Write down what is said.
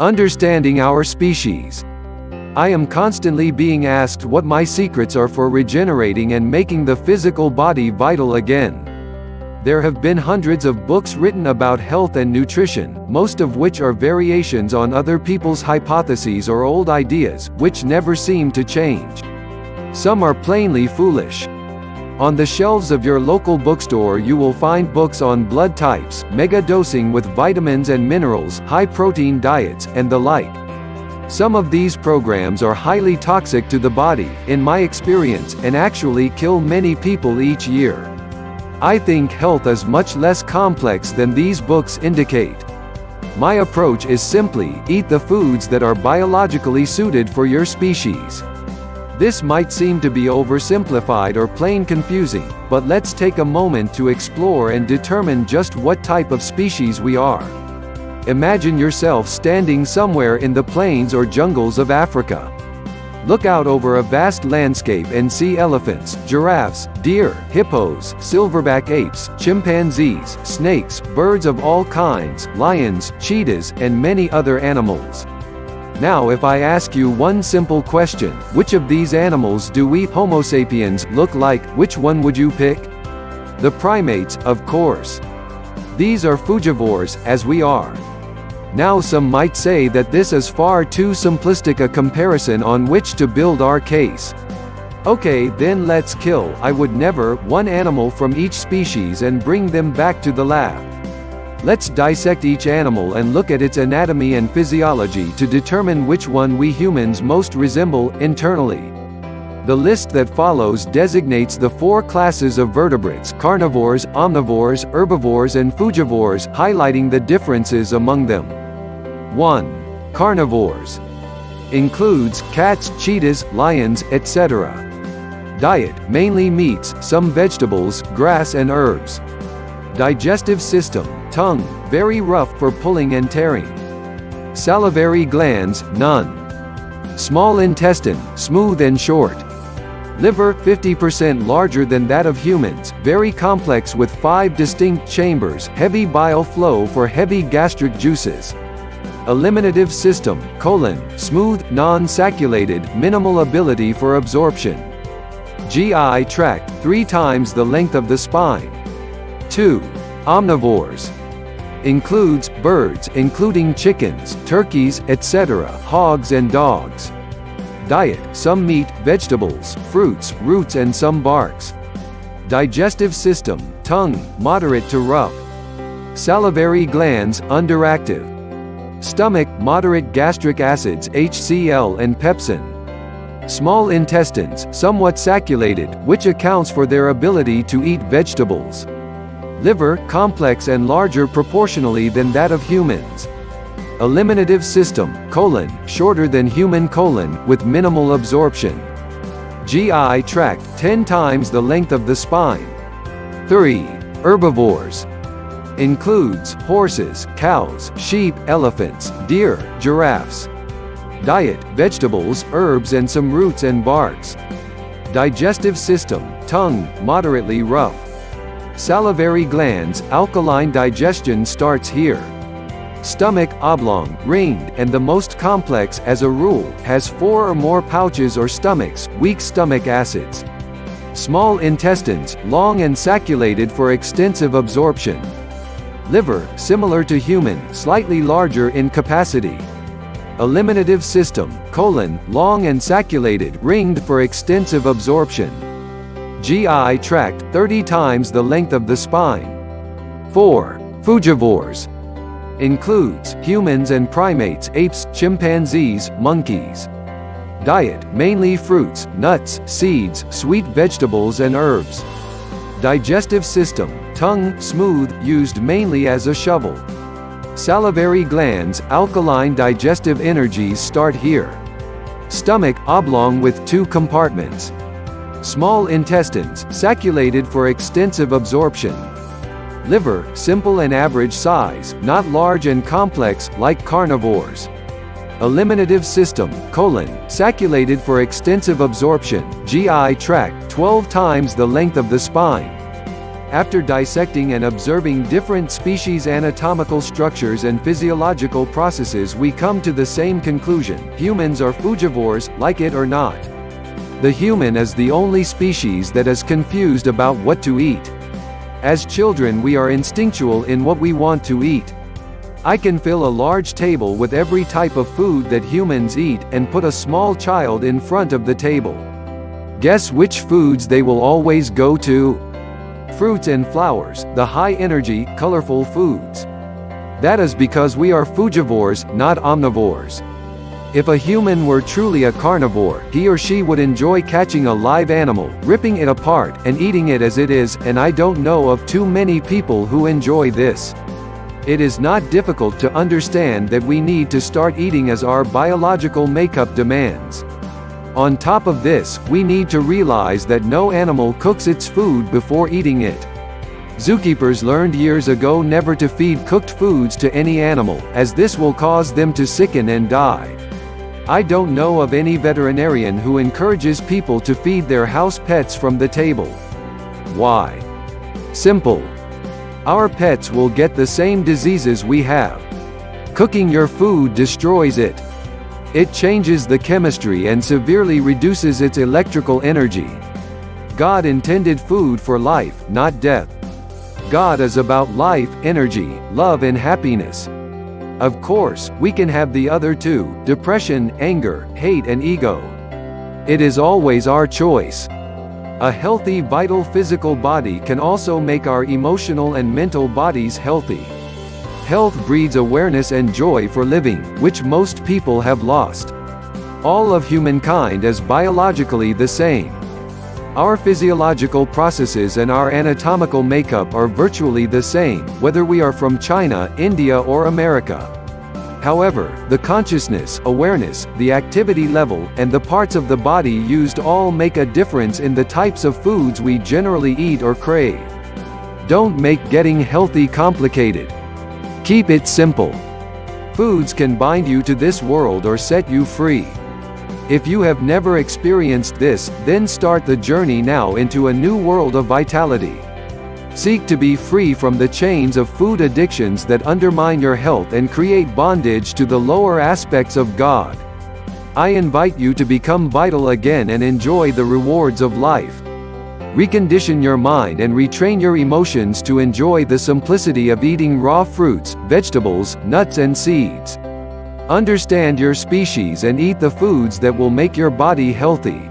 Understanding our species. I am constantly being asked what my secrets are for regenerating and making the physical body vital again. There have been hundreds of books written about health and nutrition, most of which are variations on other people's hypotheses or old ideas, which never seem to change. Some are plainly foolish. On the shelves of your local bookstore you will find books on blood types, mega dosing with vitamins and minerals, high protein diets, and the like. Some of these programs are highly toxic to the body, in my experience, and actually kill many people each year. I think health is much less complex than these books indicate. My approach is simply, eat the foods that are biologically suited for your species. This might seem to be oversimplified or plain confusing, but let's take a moment to explore and determine just what type of species we are. Imagine yourself standing somewhere in the plains or jungles of Africa. Look out over a vast landscape and see elephants, giraffes, deer, hippos, silverback apes, chimpanzees, snakes, birds of all kinds, lions, cheetahs, and many other animals. Now if I ask you one simple question, which of these animals do we Homo sapiens look like, which one would you pick? The primates, of course. These are frugivores, as we are. Now some might say that this is far too simplistic a comparison on which to build our case. Okay then let's kill, I would never, one animal from each species and bring them back to the lab. Let's dissect each animal and look at its anatomy and physiology to determine which one we humans most resemble, internally. The list that follows designates the four classes of vertebrates carnivores, omnivores, herbivores and frugivores, highlighting the differences among them. 1. Carnivores. Includes cats, cheetahs, lions, etc. Diet, mainly meats, some vegetables, grass and herbs. Digestive system, tongue, very rough for pulling and tearing. Salivary glands, none. Small intestine, smooth and short. Liver, 50% larger than that of humans, very complex with five distinct chambers, heavy bile flow for heavy gastric juices. Eliminative system, colon, smooth, non-sacculated, minimal ability for absorption. GI tract, three times the length of the spine. 2. Omnivores. Includes, birds including chickens, turkeys, etc., hogs and dogs. Diet, some meat, vegetables, fruits, roots and some barks. Digestive system, tongue, moderate to rough. Salivary glands, underactive. Stomach, moderate gastric acids HCl and pepsin. Small intestines, somewhat sacculated, which accounts for their ability to eat vegetables. Liver, complex and larger proportionally than that of humans. Eliminative system, colon, shorter than human colon, with minimal absorption. GI tract, 10 times the length of the spine. 3. Herbivores includes horses, cows, sheep, elephants, deer, giraffes. Diet, vegetables, herbs and some roots and barks. Digestive system, tongue, moderately rough. Salivary glands, alkaline digestion starts here. Stomach, oblong, ringed, and the most complex, as a rule, has four or more pouches or stomachs, weak stomach acids. Small intestines, long and sacculated for extensive absorption. Liver, similar to human, slightly larger in capacity. Eliminative system, colon, long and sacculated, ringed for extensive absorption. GI tract, 30 times the length of the spine. 4. Frugivores. Includes, humans and primates, apes, chimpanzees, monkeys. Diet, mainly fruits, nuts, seeds, sweet vegetables and herbs. Digestive system, tongue, smooth, used mainly as a shovel. Salivary glands, alkaline digestive energies start here. Stomach, oblong with two compartments. Small intestines, sacculated for extensive absorption. Liver, simple and average size, not large and complex, like carnivores. Eliminative system, colon, sacculated for extensive absorption, GI tract, 12 times the length of the spine. After dissecting and observing different species' anatomical structures and physiological processes we come to the same conclusion, humans are frugivores, like it or not. The human is the only species that is confused about what to eat. As children we are instinctual in what we want to eat. I can fill a large table with every type of food that humans eat, and put a small child in front of the table. Guess which foods they will always go to? Fruits and flowers, the high-energy, colorful foods. That is because we are frugivores, not omnivores. If a human were truly a carnivore, he or she would enjoy catching a live animal, ripping it apart, and eating it as it is, and I don't know of too many people who enjoy this. It is not difficult to understand that we need to start eating as our biological makeup demands. On top of this, we need to realize that no animal cooks its food before eating it. Zookeepers learned years ago never to feed cooked foods to any animal, as this will cause them to sicken and die. I don't know of any veterinarian who encourages people to feed their house pets from the table. Why? Simple. Our pets will get the same diseases we have. Cooking your food destroys it. It changes the chemistry and severely reduces its electrical energy. God intended food for life, not death. God is about life, energy, love and happiness. Of course, we can have the other two, depression, anger, hate and ego. It is always our choice. A healthy vital physical body can also make our emotional and mental bodies healthy. Health breeds awareness and joy for living, which most people have lost. All of humankind is biologically the same. Our physiological processes and our anatomical makeup are virtually the same, whether we are from China, India or America. However, the consciousness, awareness, the activity level, and the parts of the body used all make a difference in the types of foods we generally eat or crave. Don't make getting healthy complicated. Keep it simple. Foods can bind you to this world or set you free. If you have never experienced this, then start the journey now into a new world of vitality. Seek to be free from the chains of food addictions that undermine your health and create bondage to the lower aspects of God. I invite you to become vital again and enjoy the rewards of life. Recondition your mind and retrain your emotions to enjoy the simplicity of eating raw fruits, vegetables, nuts and seeds. Understand your species and eat the foods that will make your body healthy.